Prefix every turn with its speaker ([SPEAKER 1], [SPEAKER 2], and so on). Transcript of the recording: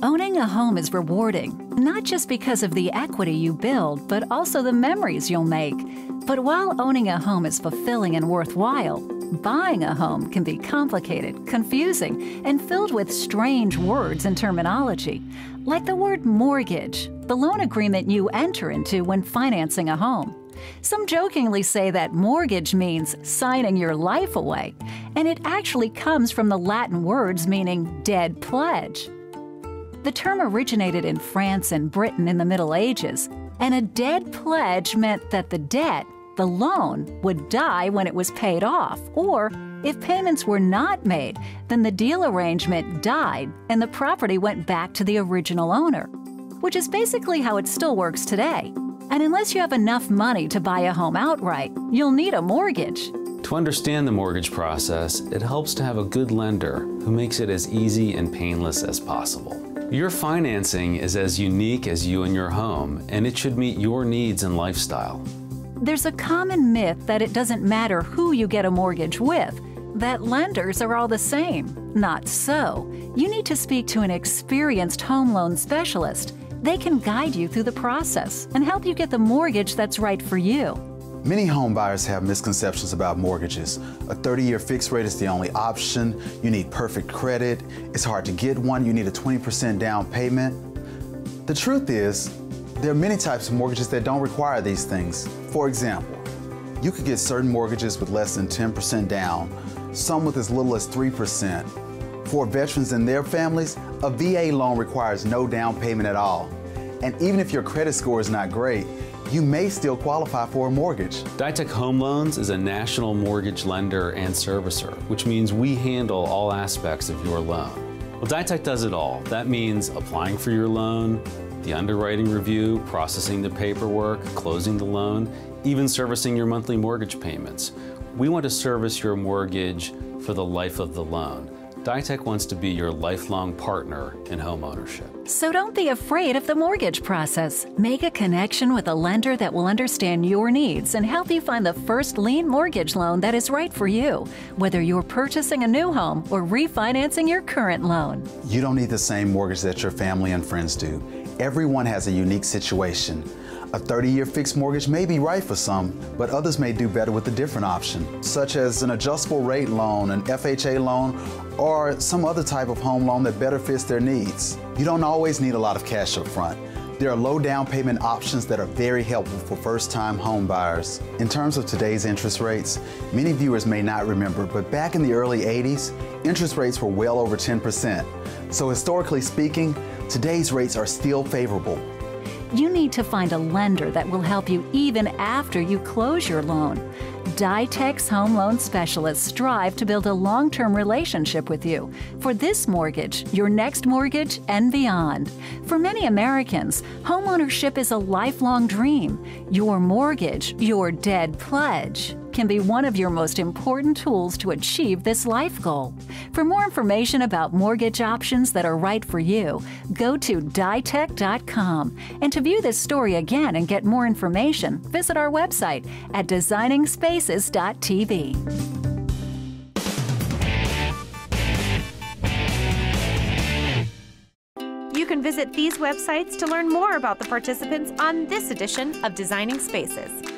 [SPEAKER 1] Owning a home is rewarding, not just because of the equity you build, but also the memories you'll make. But while owning a home is fulfilling and worthwhile, buying a home can be complicated, confusing, and filled with strange words and terminology, like the word mortgage, the loan agreement you enter into when financing a home. Some jokingly say that mortgage means signing your life away, and it actually comes from the Latin words meaning dead pledge. The term originated in France and Britain in the Middle Ages, and a dead pledge meant that the debt, the loan, would die when it was paid off, or if payments were not made, then the deal arrangement died and the property went back to the original owner, which is basically how it still works today. And unless you have enough money to buy a home outright, you'll need a mortgage.
[SPEAKER 2] To understand the mortgage process, it helps to have a good lender who makes it as easy and painless as possible. Your financing is as unique as you and your home, and it should meet your needs and lifestyle.
[SPEAKER 1] There's a common myth that it doesn't matter who you get a mortgage with, that lenders are all the same. Not so. You need to speak to an experienced home loan specialist. They can guide you through the process and help you get the mortgage that's right for you.
[SPEAKER 3] Many home buyers have misconceptions about mortgages. A 30-year fixed rate is the only option. You need perfect credit. It's hard to get one. You need a 20% down payment. The truth is, there are many types of mortgages that don't require these things. For example, you could get certain mortgages with less than 10% down, some with as little as 3%. For veterans and their families, a VA loan requires no down payment at all. And even if your credit score is not great, you may still qualify for a mortgage.
[SPEAKER 2] Ditech Home Loans is a national mortgage lender and servicer, which means we handle all aspects of your loan. Well, Ditech does it all. That means applying for your loan, the underwriting review, processing the paperwork, closing the loan, even servicing your monthly mortgage payments. We want to service your mortgage for the life of the loan. Ditech wants to be your lifelong partner in homeownership.
[SPEAKER 1] So don't be afraid of the mortgage process. Make a connection with a lender that will understand your needs and help you find the first lien mortgage loan that is right for you, whether you're purchasing a new home or refinancing your current loan.
[SPEAKER 3] You don't need the same mortgage that your family and friends do. Everyone has a unique situation. A 30-year fixed mortgage may be right for some, but others may do better with a different option, such as an adjustable rate loan, an FHA loan, or some other type of home loan that better fits their needs. You don't always need a lot of cash up front. There are low down payment options that are very helpful for first-time home buyers. In terms of today's interest rates, many viewers may not remember, but back in the early 80s, interest rates were well over 10%. So historically speaking, today's rates are still favorable
[SPEAKER 1] you need to find a lender that will help you even after you close your loan. Ditech's home loan specialists strive to build a long term relationship with you for this mortgage, your next mortgage, and beyond. For many Americans, homeownership is a lifelong dream. Your mortgage, your dead pledge can be one of your most important tools to achieve this life goal. For more information about mortgage options that are right for you, go to ditech.com. And to view this story again and get more information, visit our website at designingspaces.tv.
[SPEAKER 4] You can visit these websites to learn more about the participants on this edition of Designing Spaces.